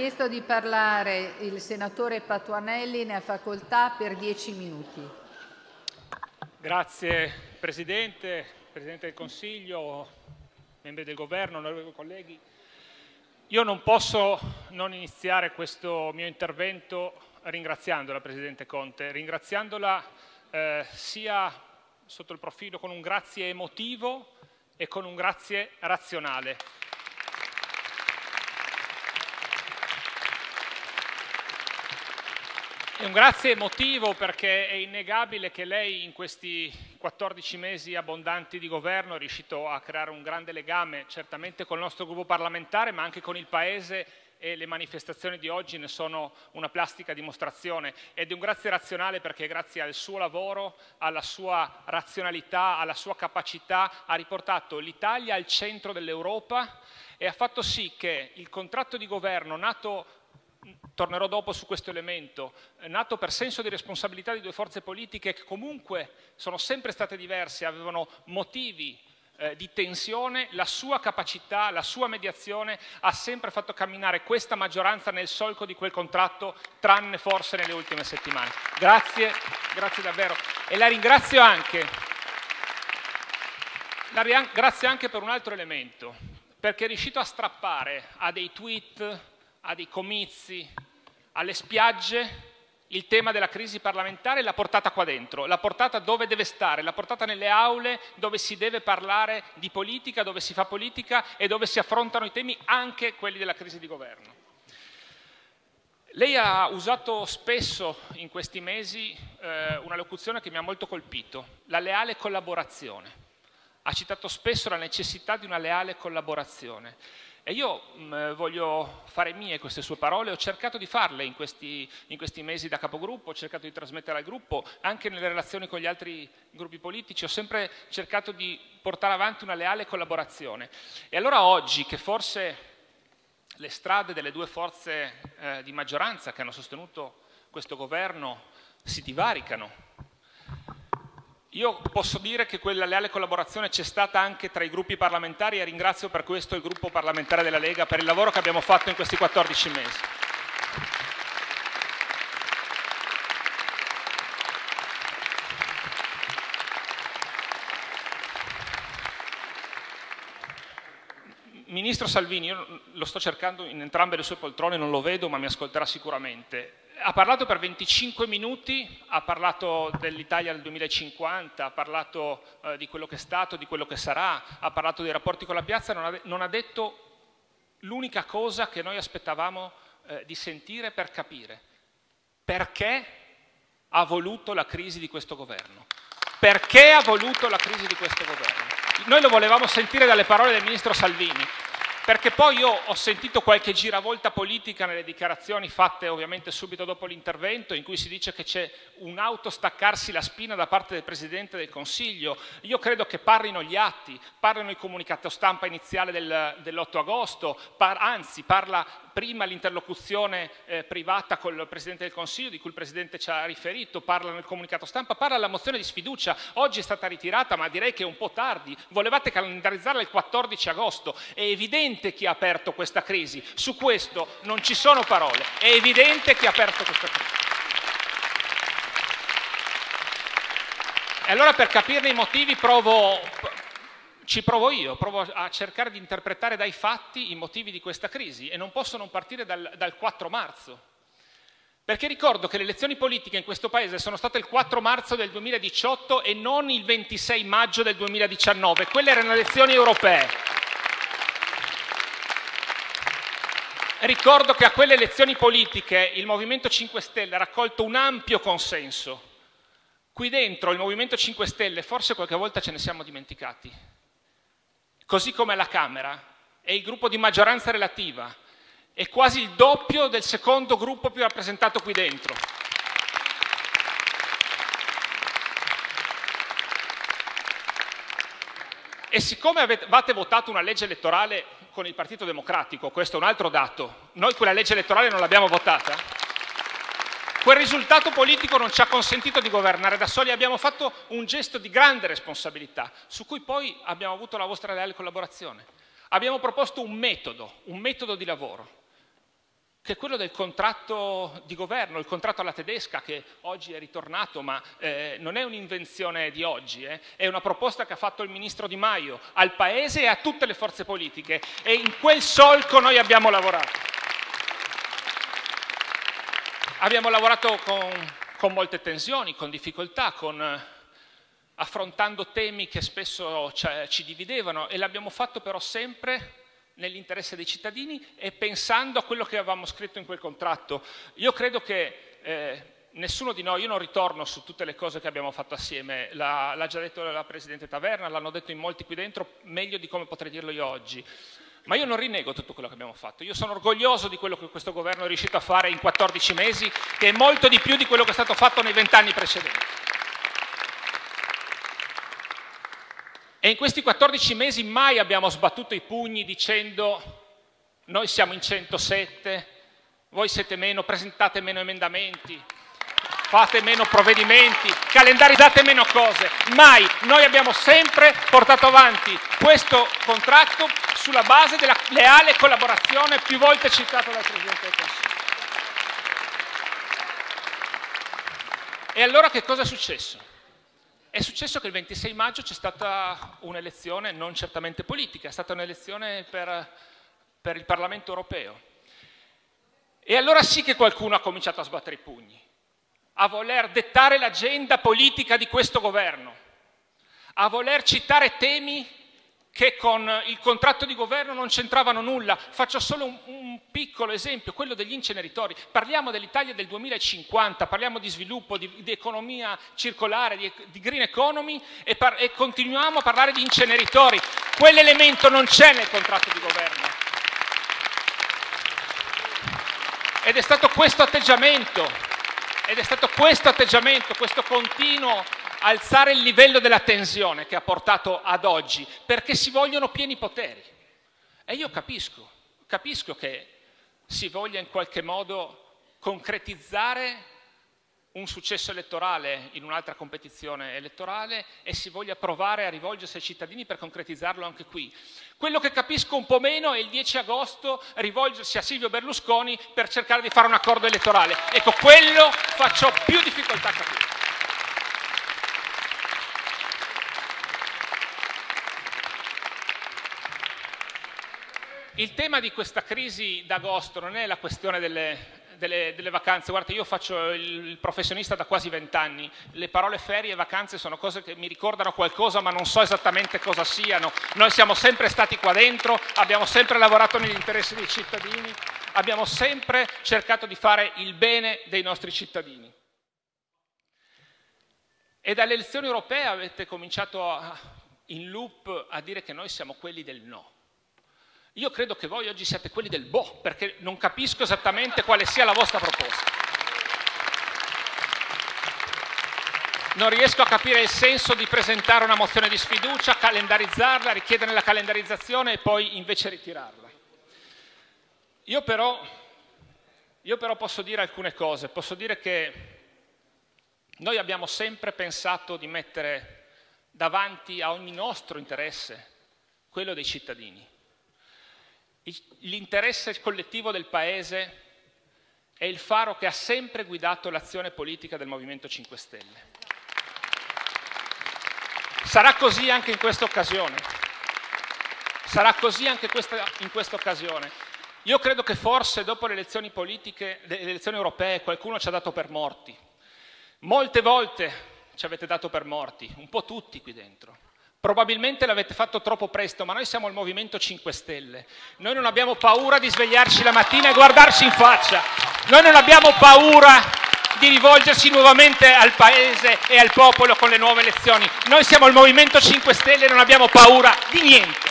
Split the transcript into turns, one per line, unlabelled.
chiesto di parlare il senatore Patuanelli, ne ha facoltà per dieci minuti.
Grazie Presidente, Presidente del Consiglio, membri del Governo, onorevoli colleghi. Io non posso non iniziare questo mio intervento ringraziando la Presidente Conte, ringraziandola eh, sia sotto il profilo con un grazie emotivo e con un grazie razionale. È un grazie emotivo perché è innegabile che lei in questi 14 mesi abbondanti di governo è riuscito a creare un grande legame certamente col nostro gruppo parlamentare ma anche con il Paese e le manifestazioni di oggi ne sono una plastica dimostrazione. Ed è un grazie razionale perché grazie al suo lavoro, alla sua razionalità, alla sua capacità ha riportato l'Italia al centro dell'Europa e ha fatto sì che il contratto di governo nato tornerò dopo su questo elemento, nato per senso di responsabilità di due forze politiche che comunque sono sempre state diverse, avevano motivi eh, di tensione, la sua capacità, la sua mediazione ha sempre fatto camminare questa maggioranza nel solco di quel contratto, tranne forse nelle ultime settimane. Grazie, grazie davvero. E la ringrazio anche, la ringrazio anche per un altro elemento, perché è riuscito a strappare a dei tweet, a dei comizi, alle spiagge il tema della crisi parlamentare l'ha portata qua dentro, l'ha portata dove deve stare, l'ha portata nelle aule dove si deve parlare di politica, dove si fa politica e dove si affrontano i temi anche quelli della crisi di governo. Lei ha usato spesso in questi mesi eh, una locuzione che mi ha molto colpito, la leale collaborazione. Ha citato spesso la necessità di una leale collaborazione. E io mh, mm, voglio fare mie queste sue parole, ho cercato di farle in questi, in questi, mesi da capogruppo, ho cercato di trasmettere al gruppo, anche nelle relazioni con gli altri gruppi politici, ho sempre cercato di portare avanti una leale collaborazione. E allora oggi, che forse le strade delle due forze eh, di maggioranza che hanno sostenuto questo governo si divaricano, posso dire che quella leale collaborazione c'è stata anche tra i gruppi parlamentari e ringrazio per questo il gruppo parlamentare della Lega per il lavoro che abbiamo fatto in questi 14 Ministro Salvini, io lo sto cercando in entrambe le sue poltrone, non lo vedo ma mi ascolterà sicuramente ha parlato per 25 minuti, ha parlato dell'Italia del 2050, ha parlato eh, di quello che è stato, di quello che sarà, ha parlato dei rapporti con la piazza, non ha, non ha detto l'unica cosa che noi aspettavamo eh, di sentire per capire. Perché ha voluto la crisi di questo governo? Perché ha voluto la crisi di questo governo? Noi lo volevamo sentire dalle parole del ministro Salvini, perché poi io ho sentito qualche giravolta politica nelle dichiarazioni fatte ovviamente subito dopo l'intervento in cui si dice che c'è un autostaccarsi la spina da parte del Presidente del Consiglio. Io credo che parlino gli atti, parlino il comunicato stampa iniziale del, dell'8 agosto, par, anzi parla prima l'interlocuzione eh, privata col Presidente del Consiglio di cui il Presidente ci ha riferito, parla nel comunicato stampa, parla la mozione di sfiducia, oggi è stata ritirata ma direi che è un po' tardi, volevate calendarizzarla il 14 agosto, è evidente chi ha aperto questa crisi, su questo non ci sono parole, è evidente chi ha aperto questa crisi. E allora per capirne i motivi provo, ci provo io, provo a cercare di interpretare dai fatti i motivi di questa crisi e non posso non partire dal, dal 4 marzo. Perché ricordo che le elezioni politiche in questo Paese sono state il 4 marzo del 2018 e non il 26 maggio del 2019. Quelle erano elezioni europee. Ricordo che a quelle elezioni politiche il Movimento 5 Stelle ha raccolto un ampio consenso. Qui dentro il Movimento 5 Stelle forse qualche volta ce ne siamo dimenticati così come alla Camera, è il gruppo di maggioranza relativa, è quasi il doppio del secondo gruppo più rappresentato qui dentro. E siccome avete votato una legge elettorale con il Partito Democratico, questo è un altro dato, noi quella legge elettorale non l'abbiamo votata, Quel risultato politico non ci ha consentito di governare da soli, abbiamo fatto un gesto di grande responsabilità, su cui poi abbiamo avuto la vostra leale collaborazione. Abbiamo proposto un metodo, un metodo di lavoro. che è quello del contratto di governo, il contratto alla tedesca che oggi è ritornato, ma eh, non è un'invenzione di oggi, eh, è una proposta che ha fatto il ministro Di Maio al Paese e a tutte le forze politiche e in quel solco noi abbiamo lavorato. Abbiamo lavorato con, con molte tensioni, con difficoltà, con, affrontando temi che spesso ci dividevano e l'abbiamo fatto però sempre nell'interesse dei cittadini e pensando a quello che avevamo scritto in quel contratto. Io credo che eh, nessuno di noi, io non ritorno su tutte le cose che abbiamo fatto assieme, l'ha già detto la Presidente Taverna, l'hanno detto in molti qui dentro, meglio di come potrei dirlo io oggi. Ma io non rinnego tutto quello che abbiamo fatto. Io sono orgoglioso di quello che questo governo è riuscito a fare in 14 mesi, che è molto di più di quello che è stato fatto nei vent'anni precedenti. E in questi 14 mesi mai abbiamo sbattuto i pugni dicendo noi siamo in 107, voi siete meno, presentate meno emendamenti, fate meno provvedimenti, calendarizzate meno cose. Mai, noi abbiamo sempre portato avanti questo contratto sulla base della leale collaborazione più volte citata dal Presidente del Consiglio. E allora che cosa è successo? È successo che il 26 maggio c'è stata un'elezione non certamente politica, è stata un'elezione per, per il Parlamento europeo. E allora sì che qualcuno ha cominciato a sbattere i pugni, a voler dettare l'agenda politica di questo governo, a voler citare temi che con il contratto di governo non c'entravano nulla. Faccio solo un, un, piccolo esempio, quello degli inceneritori. Parliamo dell'Italia del 2050, parliamo di sviluppo, di, di economia circolare, di, di green economy e, par- e continuiamo a parlare di inceneritori. Quell'elemento non c'è nel contratto di governo. Ed è stato questo atteggiamento, ed è stato questo atteggiamento, questo continuo alzare il livello della tensione che ha portato ad oggi, perché si vogliono pieni poteri. E io capisco, capisco che si voglia in qualche modo concretizzare un successo elettorale in un'altra competizione elettorale e si voglia provare a rivolgersi ai cittadini per concretizzarlo anche qui. Quello che capisco un po' meno è il 10 agosto rivolgersi a Silvio Berlusconi per cercare di fare un accordo elettorale. Ecco, quello faccio più difficoltà a capire. Il tema di questa crisi d'agosto non è la questione delle, delle, delle vacanze. Guarda, io faccio il professionista da quasi vent'anni. Le parole ferie e vacanze sono cose che mi ricordano qualcosa, ma non so esattamente cosa siano. Noi siamo sempre stati qua dentro, abbiamo sempre lavorato negli interessi dei cittadini, abbiamo sempre cercato di fare il bene dei nostri cittadini. E dalle elezioni europee avete cominciato a, in loop a dire che noi siamo quelli del no. Io credo che voi oggi siate quelli del boh, perché non capisco esattamente quale sia la vostra proposta. Non riesco a capire il senso di presentare una mozione di sfiducia, calendarizzarla, richiederne la calendarizzazione e poi invece ritirarla. Io però, io però posso dire alcune cose. Posso dire che noi abbiamo sempre pensato di mettere davanti a ogni nostro interesse quello dei cittadini. L'interesse collettivo del Paese è il faro che ha sempre guidato l'azione politica del Movimento 5 Stelle. Sarà così anche in questa occasione. Sarà così anche questa, in questa occasione. Io credo che forse dopo le elezioni politiche, le elezioni europee, qualcuno ci ha dato per morti. Molte volte ci avete dato per morti, un po' tutti qui dentro. Probabilmente l'avete fatto troppo presto, ma noi siamo il Movimento 5 Stelle. Noi non abbiamo paura di svegliarci la mattina e guardarci in faccia. Noi non abbiamo paura di rivolgersi nuovamente al Paese e al popolo con le nuove elezioni. Noi siamo il Movimento 5 Stelle e non abbiamo paura di niente.